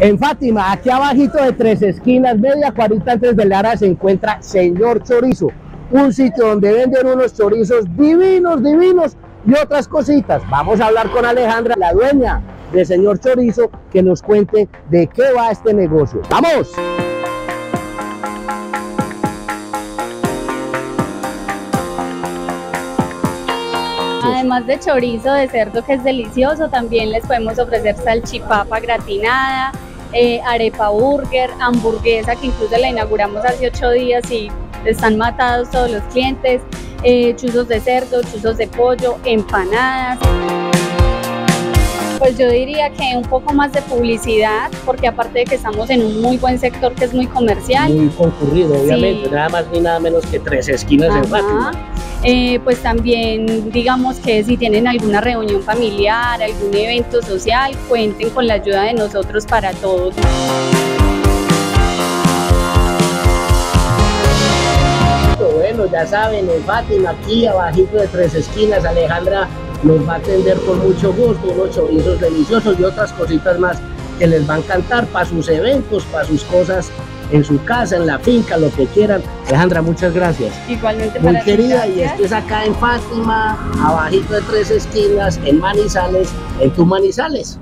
En Fátima, aquí abajito de tres esquinas, media cuarenta antes de Lara, se encuentra Señor Chorizo, un sitio donde venden unos chorizos divinos, divinos y otras cositas. Vamos a hablar con Alejandra, la dueña de Señor Chorizo, que nos cuente de qué va este negocio. ¡Vamos! Además de chorizo de cerdo que es delicioso, también les podemos ofrecer salchipapa gratinada, eh, arepa burger, hamburguesa que incluso la inauguramos hace ocho días y están matados todos los clientes, eh, chuzos de cerdo, chuzos de pollo, empanadas. Pues yo diría que un poco más de publicidad, porque aparte de que estamos en un muy buen sector que es muy comercial. Muy concurrido, obviamente, nada más ni nada menos que tres esquinas en Fátima. Eh, pues también digamos que si tienen alguna reunión familiar, algún evento social, cuenten con la ayuda de nosotros para todos. Bueno, ya saben, en Fátima, aquí abajito de tres esquinas, Alejandra nos va a atender con mucho gusto, unos chorizos deliciosos y otras cositas más que les va a encantar para sus eventos, para sus cosas en su casa, en la finca, lo que quieran. Alejandra, muchas gracias. Igualmente Muy querida, y esto es acá en Fátima, abajito de tres esquinas, en Manizales, en tu Manizales.